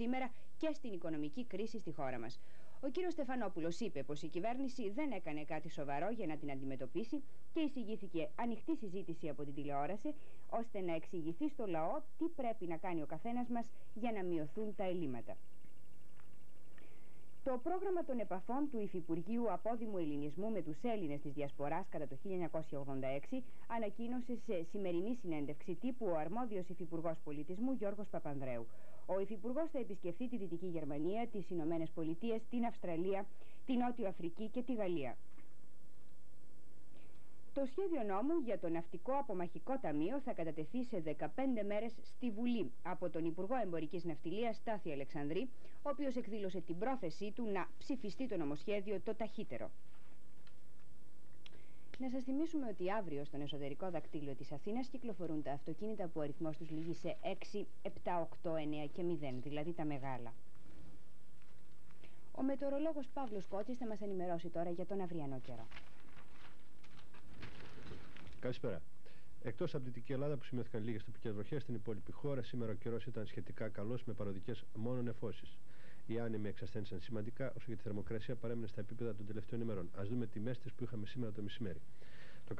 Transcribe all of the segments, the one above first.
σήμερα και στην οικονομική κρίση στη χώρα μας. Ο κύριος Στεφανόπουλος είπε πως η κυβέρνηση δεν έκανε κάτι σοβαρό για να την αντιμετωπίσει και εισηγήθηκε ανοιχτή συζήτηση από την τηλεόραση ώστε να εξηγηθεί στο λαό τι πρέπει να κάνει ο καθένας μας για να μειωθούν τα ελλείμματα. Το πρόγραμμα των επαφών του Υφυπουργείου Απόδημου Ελληνισμού με τους Έλληνες της Διασποράς κατά το 1986 ανακοίνωσε σε σημερινή συνέντευξη τύπου ο αρμόδιος Υφυπουργός Πολιτισμού Γιώργος Παπανδρέου. Ο Υφυπουργός θα επισκεφθεί τη Δυτική Γερμανία, τις Ηνωμένες Πολιτείες, την Αυστραλία, την Νότιο Αφρική και τη Γαλλία. Το σχέδιο νόμου για το Ναυτικό Απομαχικό Ταμείο θα κατατεθεί σε 15 μέρες στη Βουλή από τον Υπουργό Εμπορικής Ναυτιλίας Στάθη Αλεξανδρή, ο οποίος εκδήλωσε την πρόθεσή του να ψηφιστεί το νομοσχέδιο το ταχύτερο. Να σας θυμίσουμε ότι αύριο στον εσωτερικό δακτύλιο της Αθήνας κυκλοφορούν τα αυτοκίνητα που ο αριθμός τους λύγει σε 6, 7, 8, 9 και 0, δηλαδή τα μεγάλα. Ο μετεωρολόγος Παύλος Κότσης θα μας ενημερώσει τώρα για τον αυριανό καιρό. Καλησπέρα. Εκτός από την Δυτική Ελλάδα που σημειώθηκαν λίγες τοπικές βροχές, στην υπόλοιπη χώρα σήμερα ο καιρός ήταν σχετικά καλός με παροδικές μόνο νεφώσεις. Οι άνεμοι εξασθένησαν σημαντικά, όσο και τη θερμοκρασία παρέμεινε στα επίπεδα των τελευταίων ημερών. Α δούμε τις μέστε που είχαμε σήμερα το μεσημέρι. Το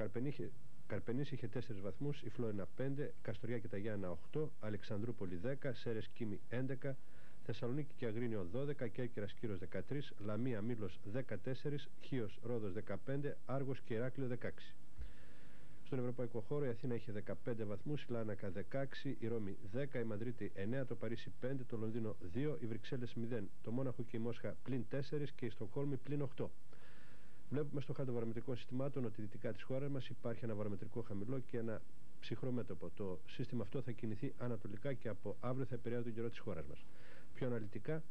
Καρπενή είχε 4 βαθμούς, η Φλόρινα 5, Καστοριά και τα Γιάννα 8, Αλεξανδρούπολη 10, Σέρες Κίμη 11, Θεσσαλονίκη και Αγρίνιο 12, Κέρκυρας Κύρος 13, Λαμία Μήλος 14, Χίος Ρόδος 15, Άργος και Ηράκλειο 16. Στον Ευρωπαϊκό χώρο η Αθήνα είχε 15 βαθμούς, η Λάνακα 16, η Ρώμη 10, η Μαδρίτη 9, το Παρίσι 5, το Λονδίνο 2, οι Βρυξέλλες 0, το Μόναχο και η Μόσχα πλην 4 και η Στοκχόλμη πλην 8. Βλέπουμε στο χάρτη βαρομετρικών συστημάτων ότι δυτικά της χώρας μας υπάρχει ένα βαρομετρικό χαμηλό και ένα ψυχρό μέτωπο. Το σύστημα αυτό θα κινηθεί ανατολικά και από αύριο θα επηρεάζει τον καιρό της χώρας μας. Πιο αναλυτικά,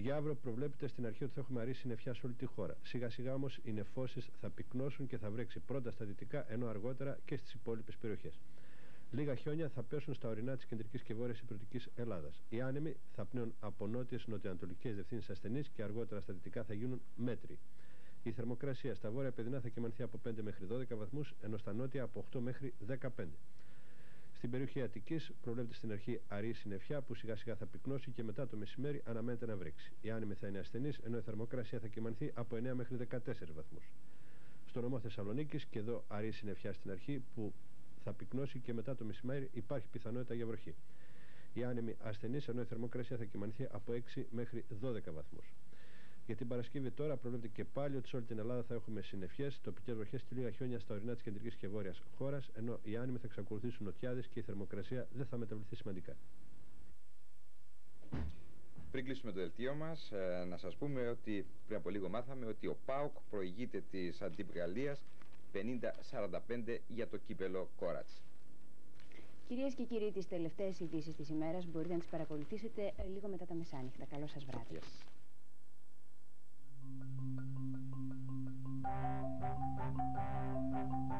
για αύριο προβλέπεται στην αρχή ότι θα έχουμε αρίσει νεφιά σε όλη τη χώρα. Σιγά σιγά όμως οι νεφώσεις θα πυκνώσουν και θα βρέξει πρώτα στα δυτικά ενώ αργότερα και στις υπόλοιπες περιοχές. Λίγα χιόνια θα πέσουν στα ορεινά της κεντρικής και βόρειας υπηρετικής Ελλάδας. Οι άνεμοι θα πνέουν από νότιες νοτιοανατολικές διευθύνσει ασθενείς και αργότερα στα δυτικά θα γίνουν μέτροι. Η θερμοκρασία στα βόρεια παιδινά θα κυμανθεί από 5 μέχρι 12 βαθμούς, ενώ στα νότια από 8 μέχρι 15. Στην περιοχή Αττικής προβλέπεται στην αρχή αρή συννεφιά που σιγά σιγά θα πυκνώσει και μετά το μεσημέρι αναμένεται να βρέξει. Η άνεμη θα είναι ασθενής ενώ η θερμοκρασία θα κυμανθεί από 9 μέχρι 14 βαθμούς. Στο νομό Θεσσαλονίκης και εδώ αρή συννεφιά στην αρχή που θα πυκνώσει και μετά το μεσημέρι υπάρχει πιθανότητα για βροχή. Η άνεμη ασθενής ενώ η θερμοκρασία θα κυμανθεί από 6 μέχρι 12 βαθμούς. Για την Παρασκευή τώρα προβλέπεται και πάλι ότι σε όλη την Ελλάδα θα έχουμε συννεφιές, τοπικές βροχές και λίγα χιόνια στα ορεινά της κεντρικής και βόρειας χώρας, ενώ οι άνεμοι θα εξακολουθήσουν νοτιάδες και η θερμοκρασία δεν θα μεταβληθεί σημαντικά. Πριν κλείσουμε το δελτίο μας, ε, να σας πούμε ότι πριν από λίγο μάθαμε ότι ο ΠΑΟΚ προηγείται της Αντιπραγαλία 50-45 για το κύπελο Κόρατς. Κυρίες και κύριοι, τις τελευταίες ειδήσεις της ημέρας μπορείτε να τις παρακολουθήσετε ε, λίγο μετά τα μεσάνυχτα. Καλό σας βράδυ. Thank Thank you.